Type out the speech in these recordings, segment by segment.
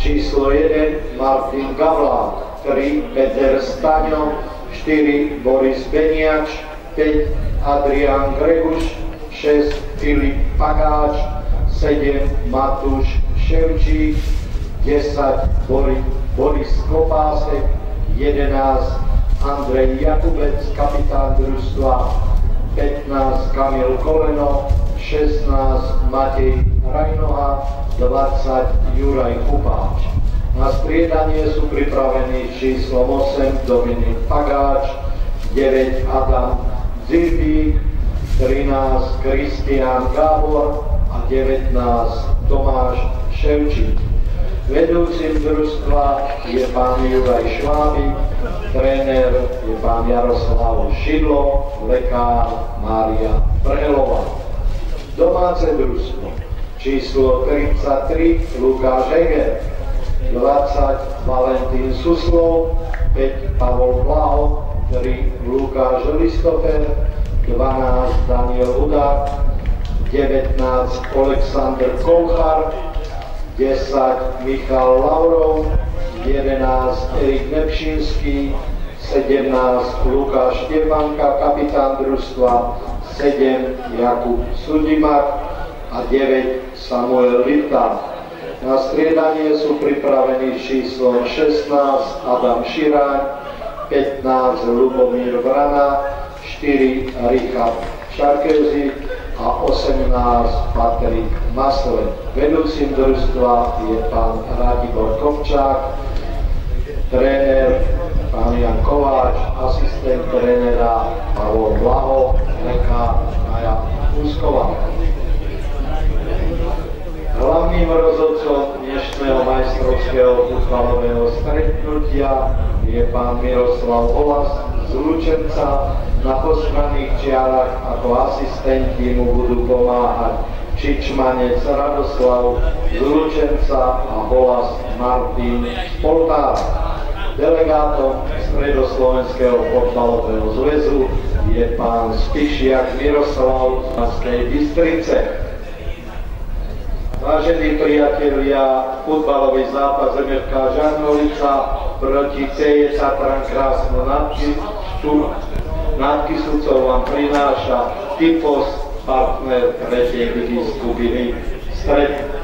Číslo 1 Martin Gavlák, 3 Peter Staňo, 4 Boris Beniač, 5 Adrian Greguš, 6 Filip Pagáč, 7 Matúš Ševčík, 10 Boris, Boris Kopásek, 11 Andrej Jakubec, kapitán družstva, 15 Kamil Koleno, 16 Matej Rajnoha, 20 Juraj Kupáč. Na striedanie sú pripravení číslom 8 Dominik Pagáč, 9 Adam Zirbík, 13 Kristián Gábor a 19 Tomáš Ševčík. Vedúcim družstva je pán Juraj Šváby, tréner je pán Jaroslav Šidlo, lekár Mária Prehelová. Domáce družstvo číslo 33 Lukáš Heger, 20 Valentín Suslov, 5 Pavol Blaho, 3 Lukáš Listofer, 12 Daniel Udák, 19 Aleksandr Kolchar, 10 Michal Laurov, 11 Erik Nepšinský, 17 Lukáš Štefanka, kapitán družstva, 7 Jakub Sudimak a 9 Samuel Litta. Na striedanie sú pripravení číslom 16 Adam Širáň, 15 Lubomír Vrana, 4 Richard Šarkevzi a 18 Patrik Masle. Vedúcim družstva je pán Radibor Kovčák, tréner pán Jan Kováč, asistent trénera Pavol Blaho, lekár Maja Úsková. Hlavným rozhodcom dnešného majstrovského futbalového stretnutia je pán Miroslav Olas z Lučenca. Na postranných čiarach ako asistenti mu budú pomáhať Čičmanec Radoslav z Lučenca a Holas Martin Poltár. Delegátom Stredoslovenského fotbalového zväzu je pán Spišiak Miroslav z Maskej Bystrice. Vážení priatelia, futbalový zápas MFK Žarnovica proti CJ Tatran Krásno nad Kisucov vám prináša Typos, partner tretej skupiny Stred.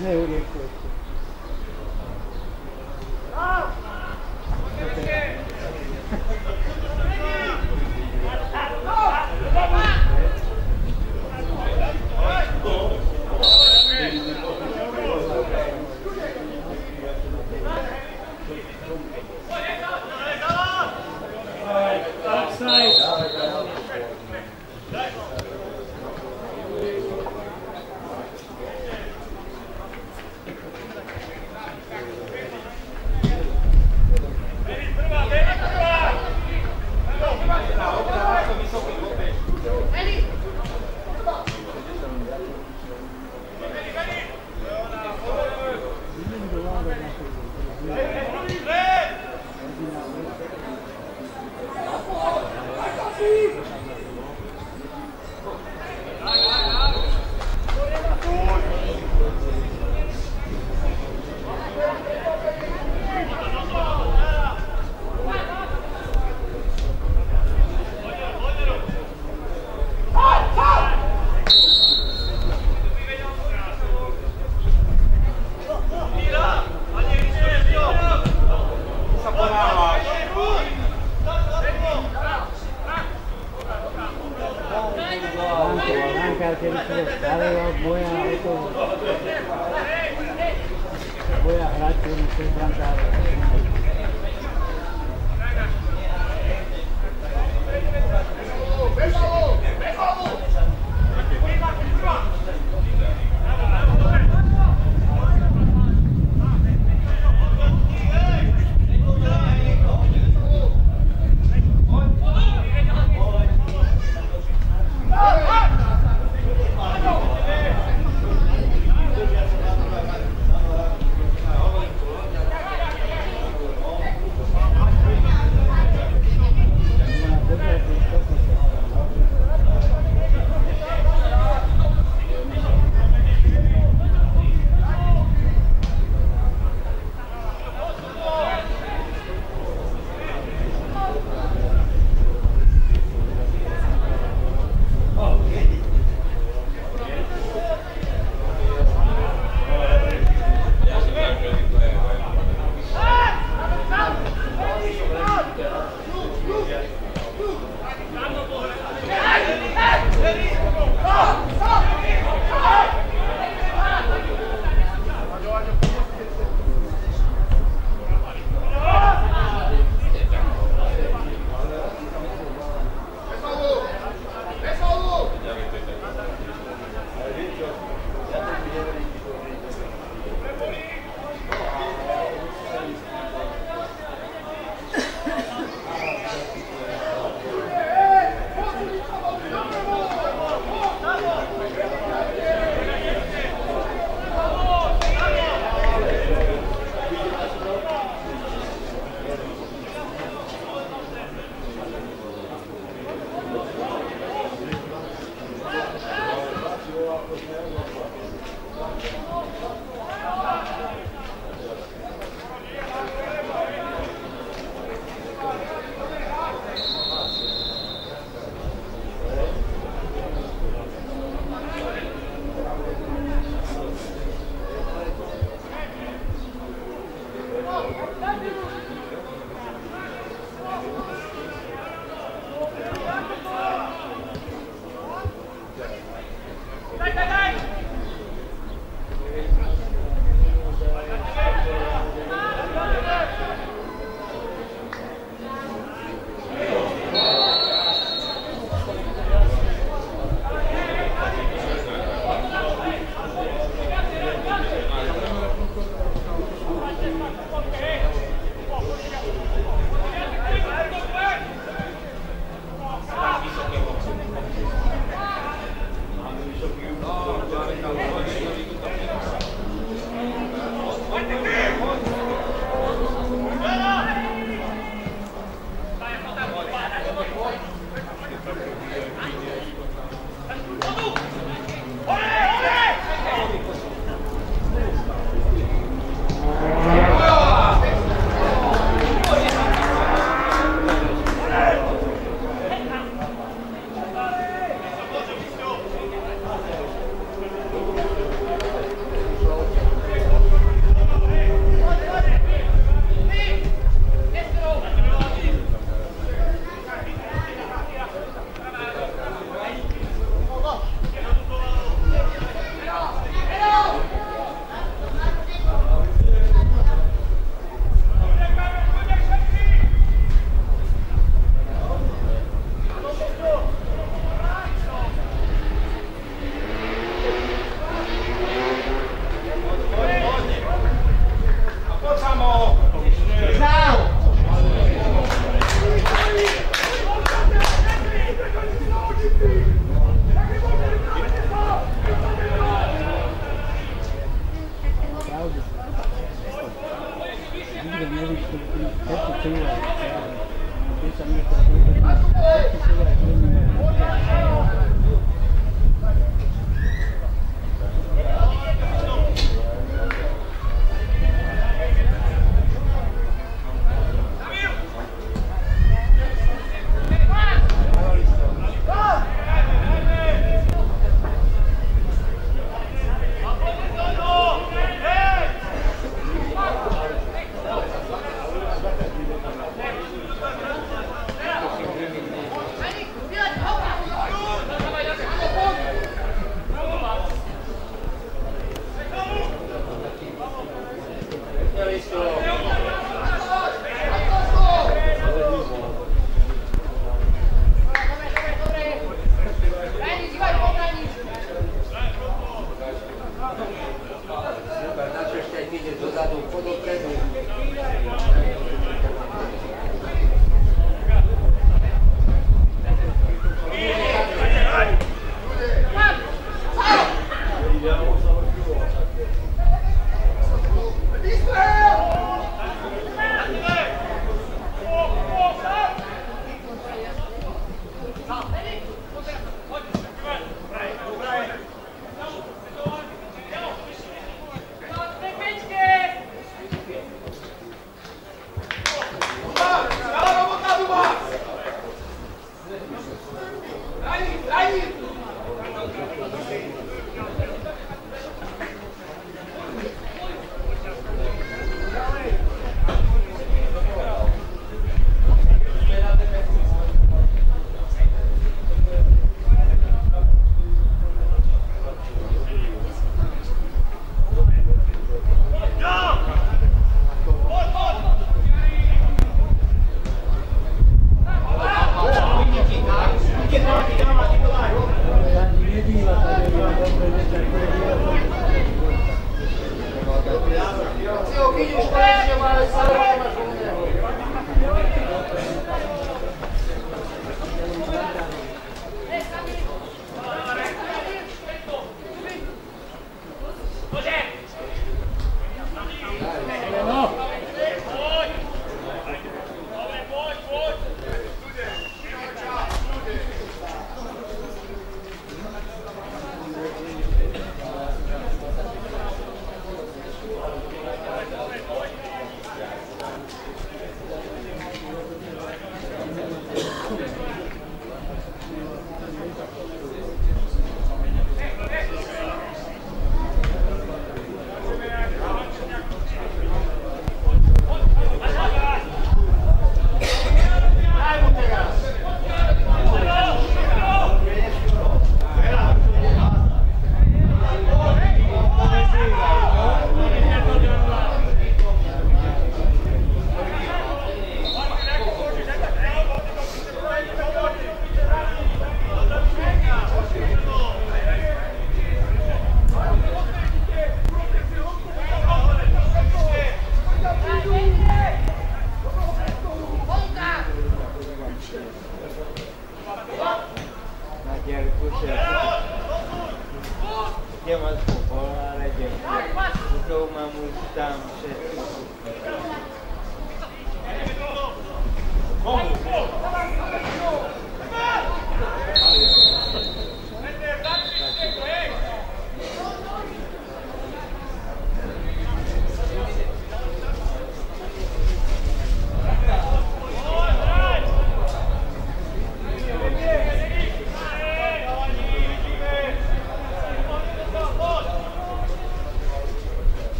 ね上こうや。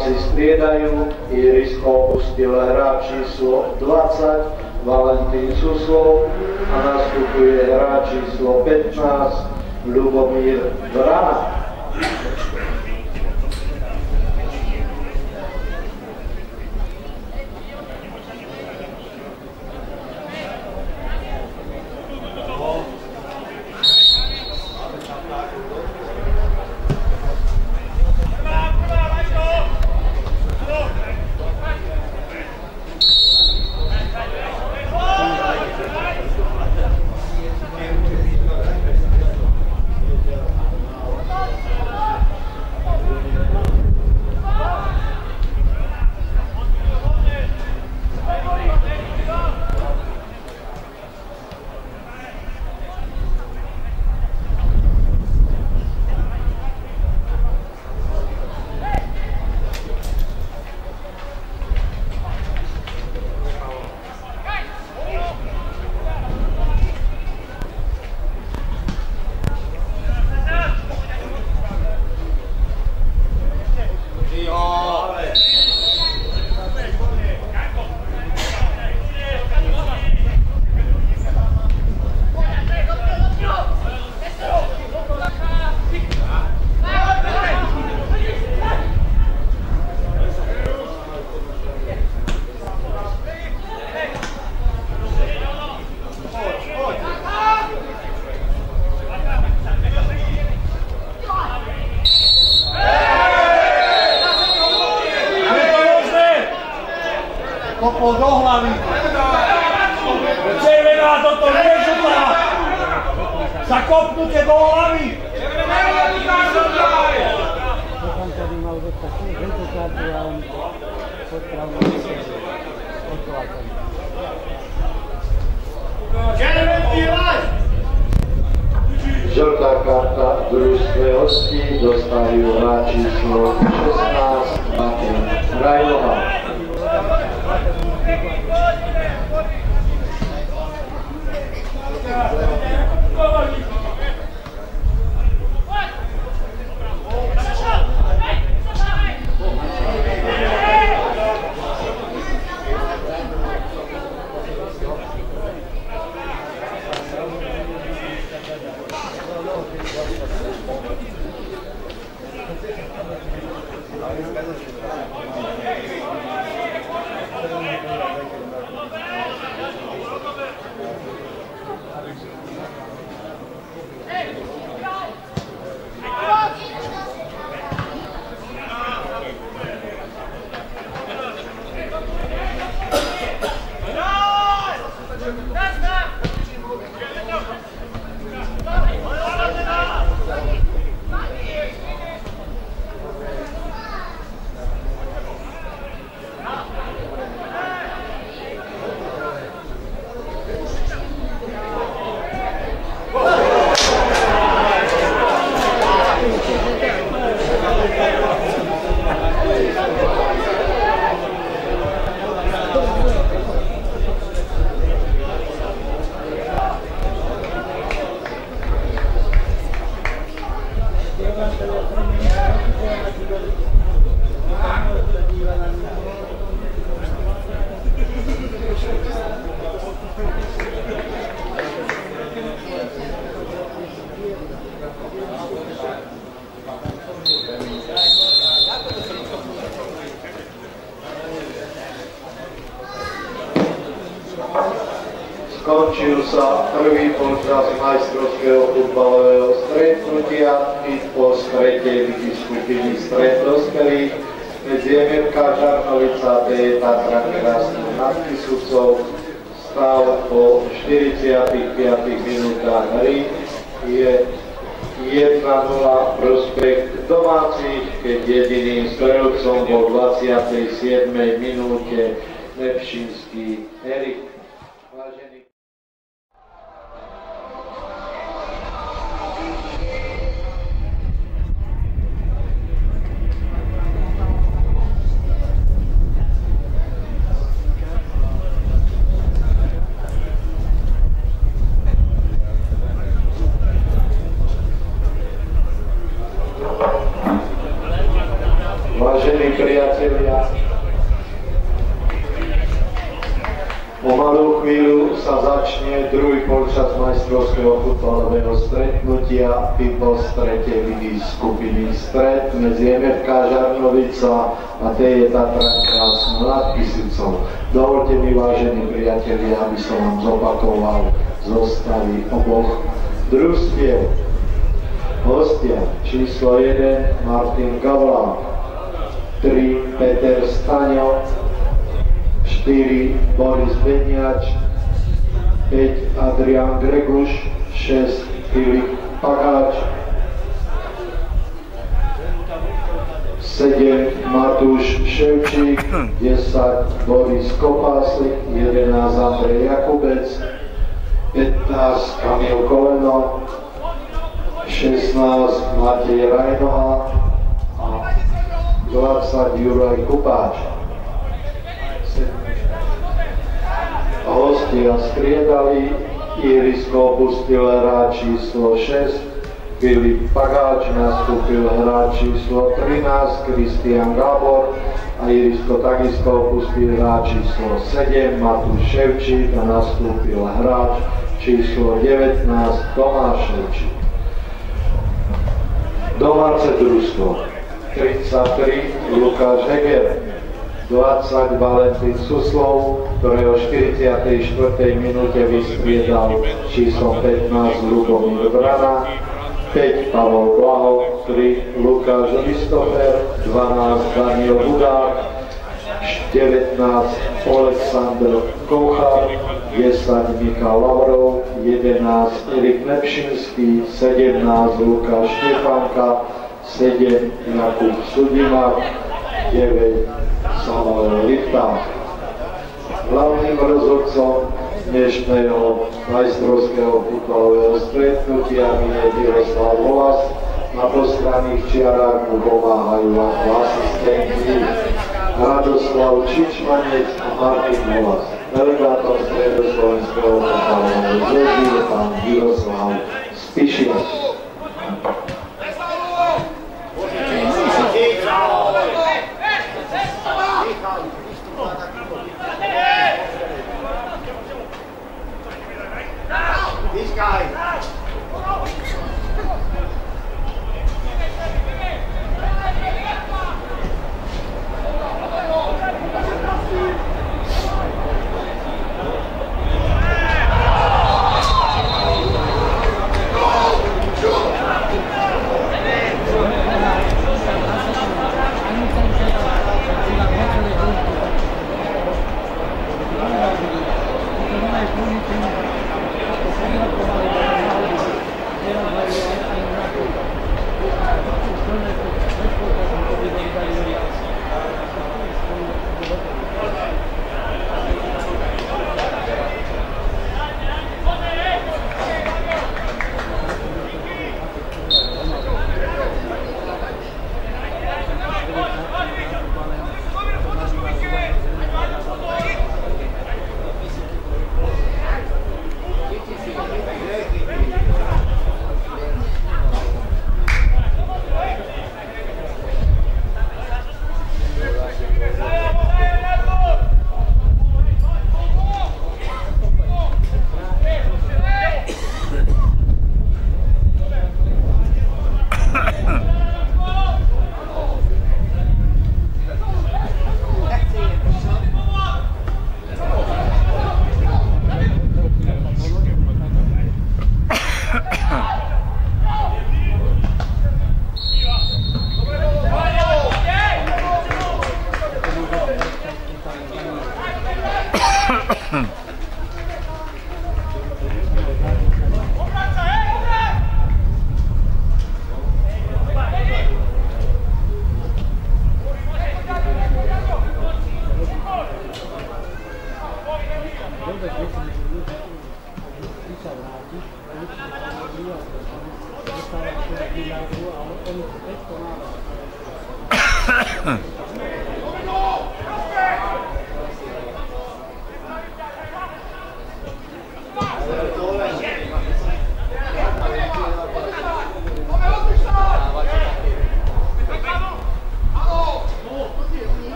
chlapci striedajú, Irisko opustil hráč číslo 20, Valentín Suslov a nastupuje hráč číslo 15, lubomír Vrana. Striedali, Irisko opustil hráč číslo 6, Filip Pagáč nastúpil hráč číslo 13, Kristian Gábor a Irisko takisto opustil hráč číslo 7, Matúš Ševčík a nastúpil hráč číslo 19, Tomáš Ševčík. Domáce družstvo 33, Lukáš Heger, 20 Valentín Suslov, ktorého v 44. minúte vystriedal číslo 15 Lubomír Brana, 5 Pavol Blaho, 3 Lukáš Listofer, 12 Daniel Hudák, 19 Aleksandr Kochar, 10 Michal Lavrov, 11 Erik Nepšinský, 17 Lukáš Štefanka, 7 Jakub Sudimak, 9 Samuel Lipta. Hlavným rozhodcom dnešného majstrovského futbalového stretnutia je Miroslav Volas. Na postranných čiarách mu pomáhajú ako asistenti Radoslav Čičmanec a Martin Volas. Delegátom stredoslovenského futbalového zväzu pán Miroslav Spišiac.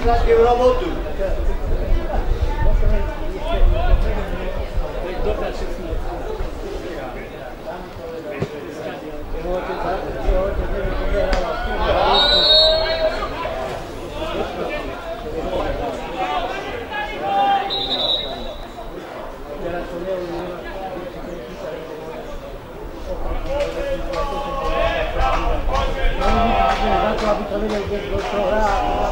Quebrou muito. Vamos trabalhar dentro do programa.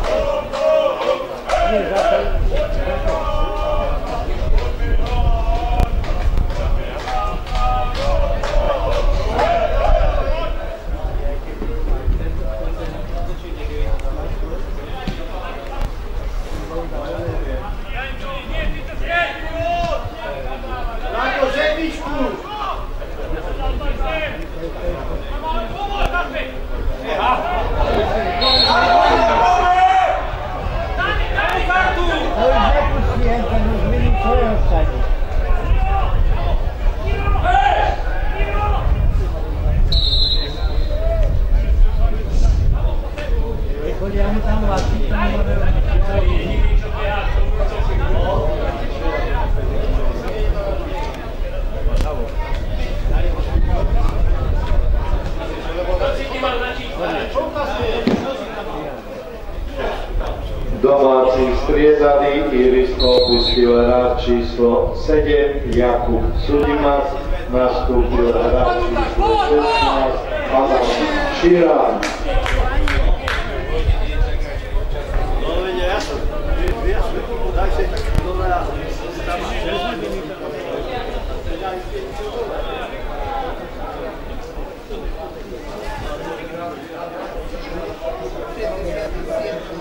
Irisko opustil hráč číslo 7 Jakub Sudimas, nastúpil hráč číslo 16 Adam Širán. No veď ja som, ja som, daj si dole a tam papier. To je, to je To je krva.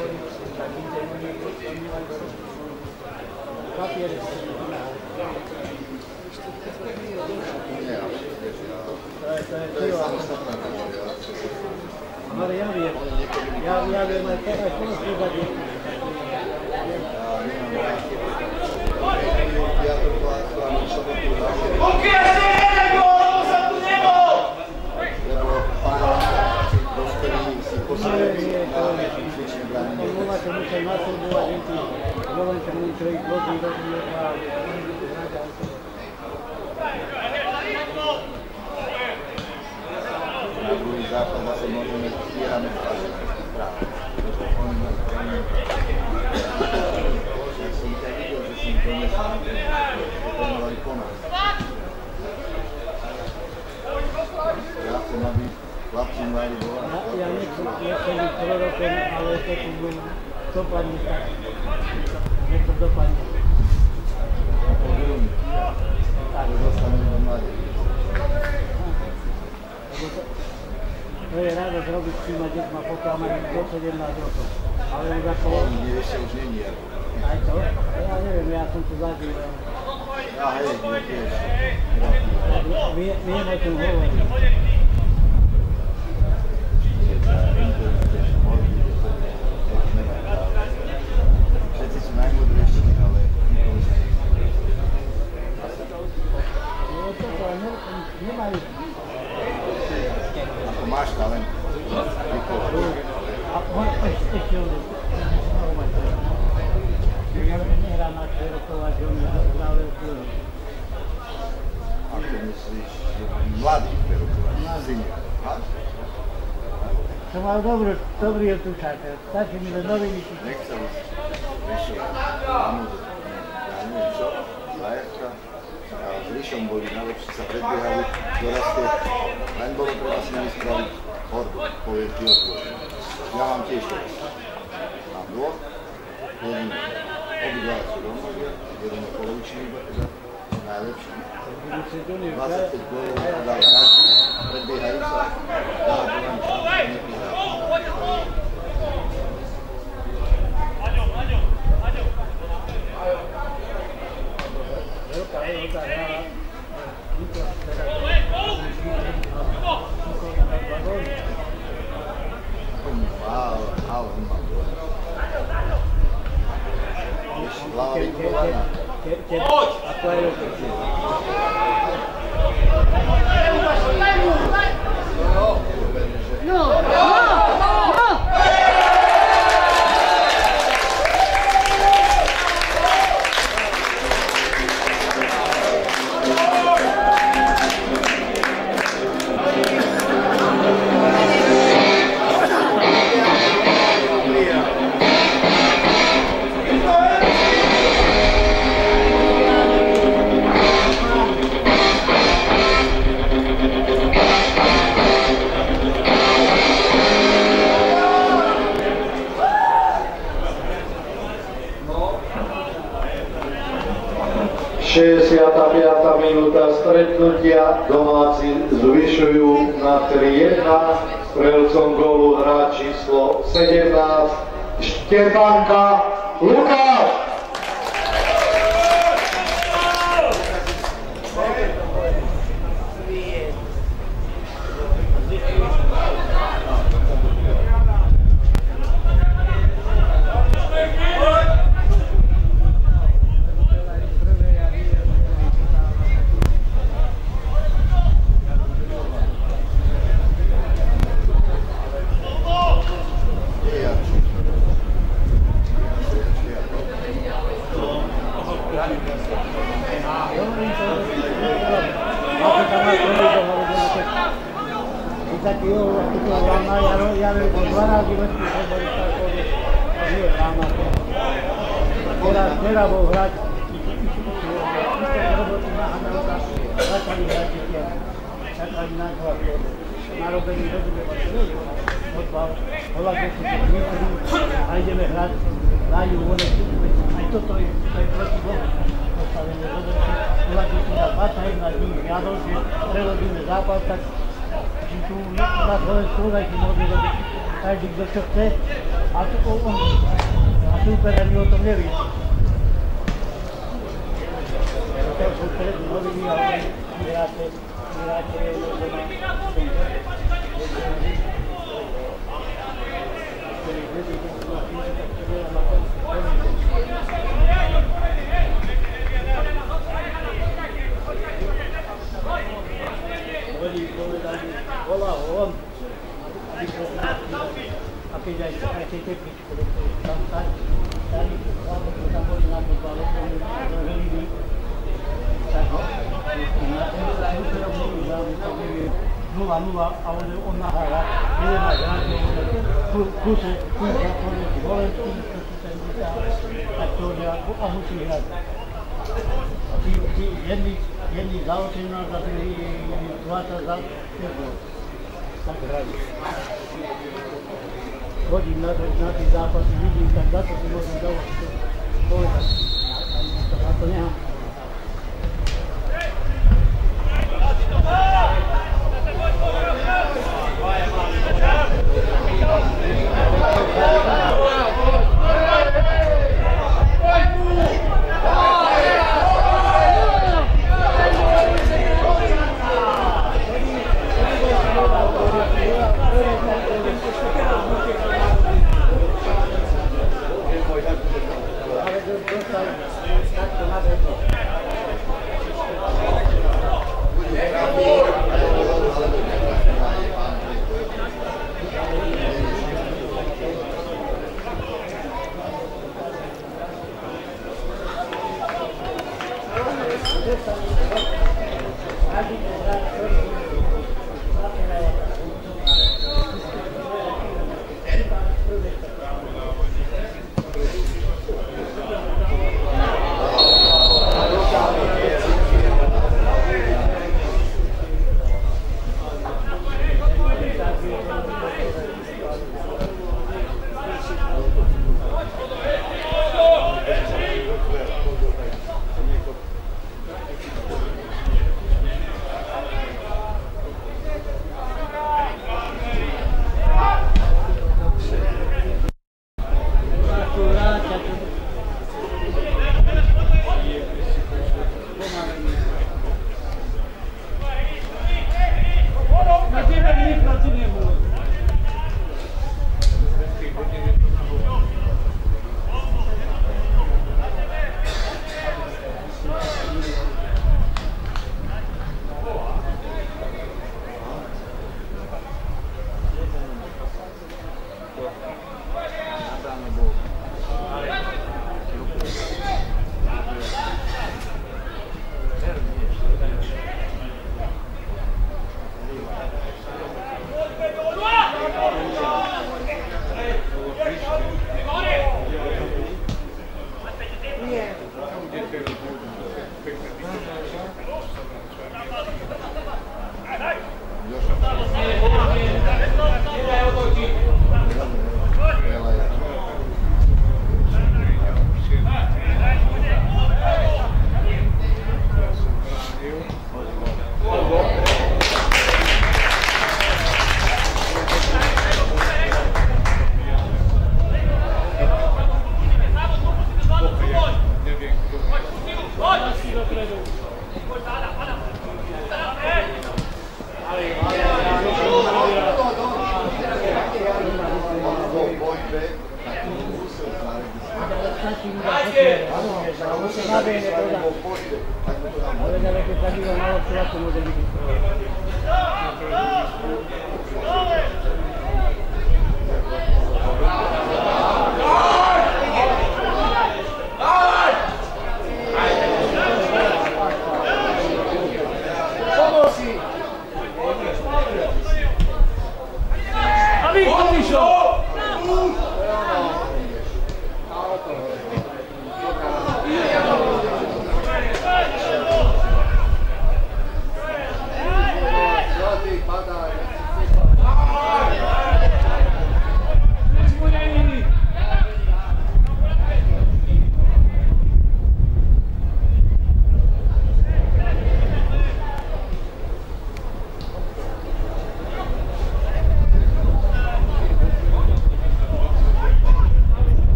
samostatná kategória. Ale ja viem, ja, ja viem aj to, aj ten, ale taki był, co pan jest taki? Jak to dopadnie? Tak, został normalny. No i rada zrobić, trzyma dziec ma fokę, a ma grosze jedna groszą. Ale uda tak koło... Nie jeszcze już nie nie. A co? Ja nie wiem, ja sam tu zadził. A, jest, nie, nie, nie. Wiemy o tym mówię. O macho tá lendo. Mladi perukovač. Sam malo dobro, dobro je tu čakao. Sad će mi da novi nisi. Nek sam više. Amo da. Amo da. Ježišom boli najlepší, sa predbiehali, dorastie. Len bolo treba s nimi spraviť hordu, povie Kyotko. Ja vám tiež to. Mám dvoch, jeden obidva sú rovnodia, jeden je polovičný, najlepší. 25 gólov dal každý, predbiehajú sa, dal druhým, nepíhajú. Quero, que é Apoio, stretnutia domáci zvyšujú na 3-1, strelcom gólu hráč číslo 17, Štefanka Lukáš.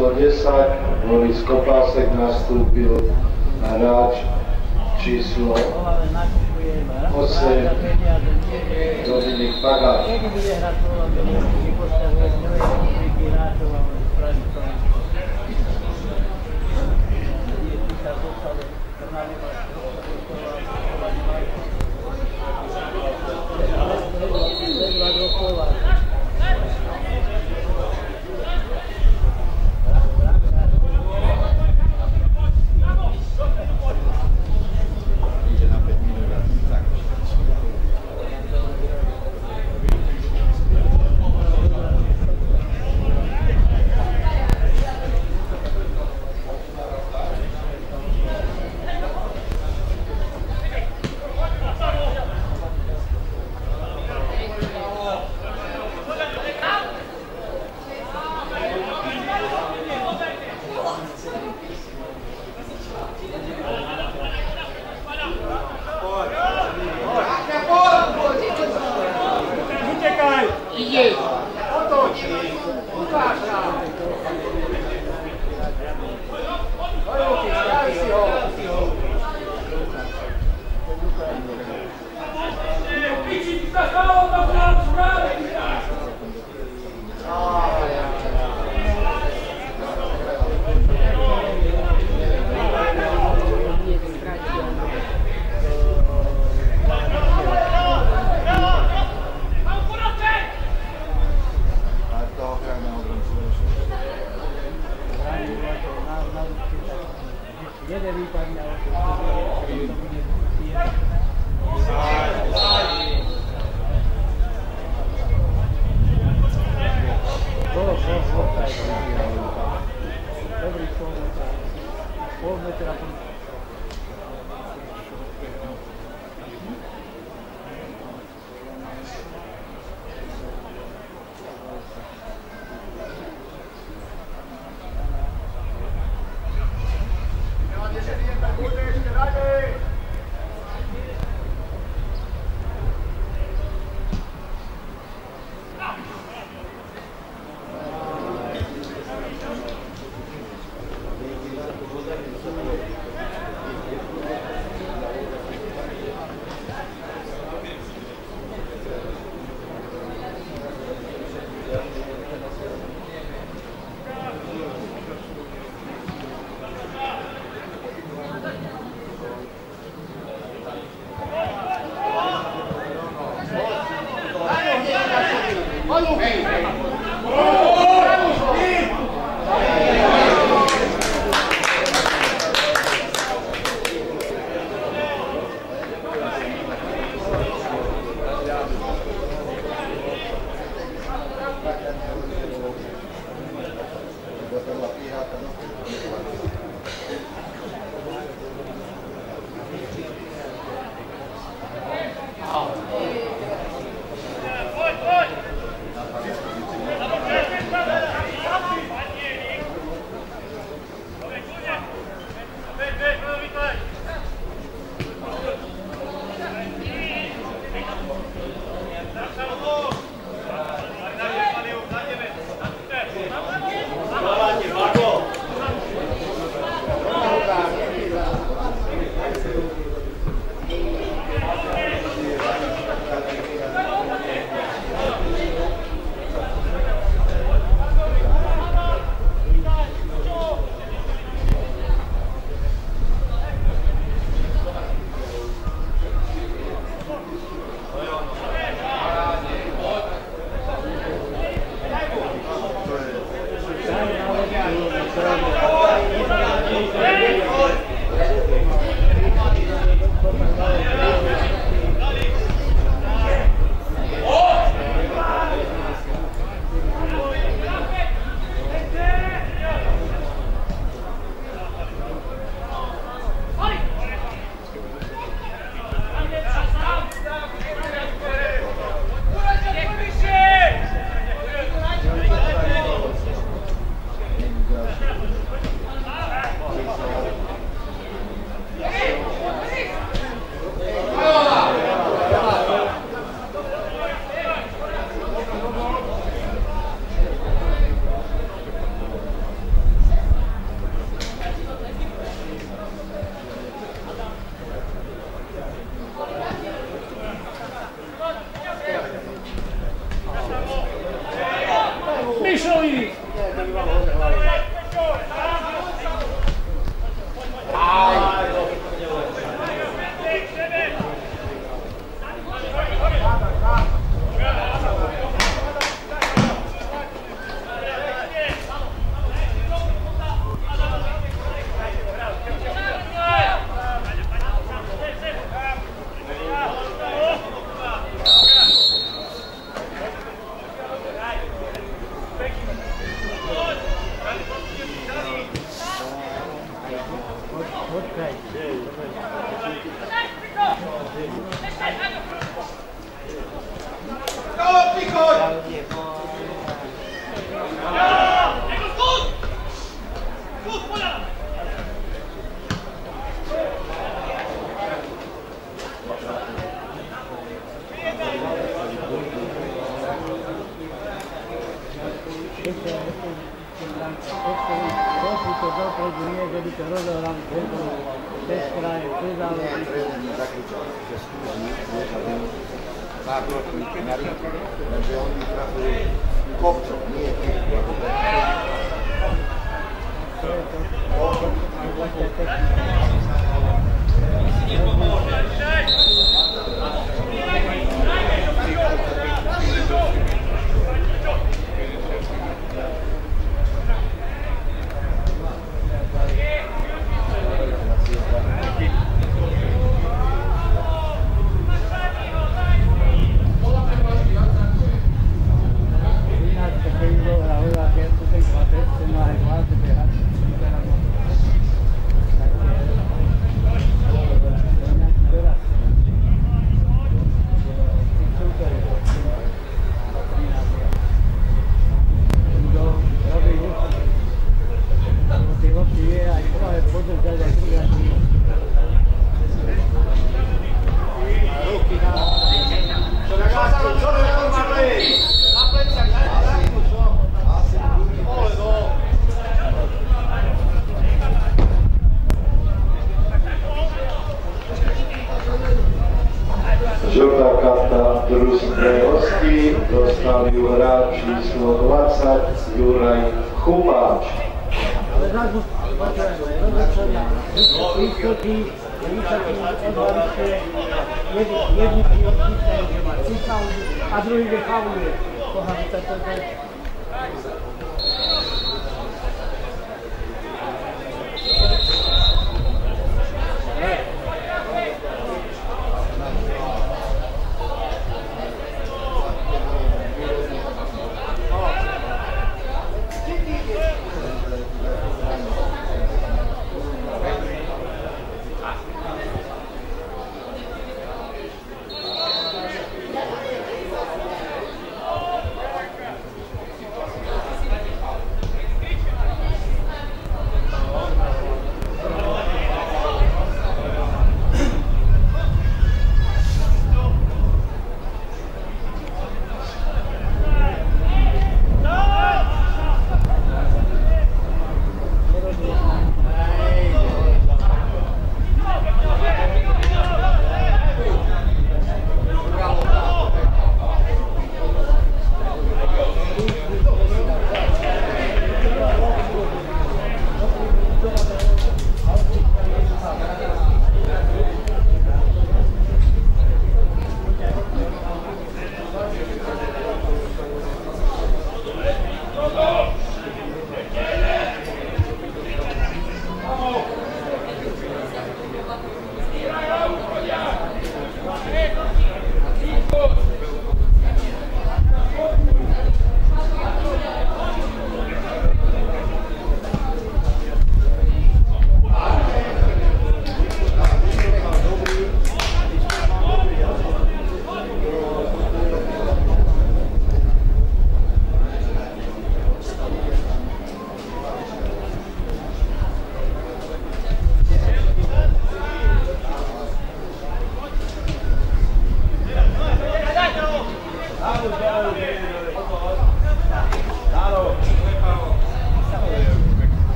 Hráč Jeden vypadne, ale to bude jedni 3 faulu a druhý, že fauluje. kocham te,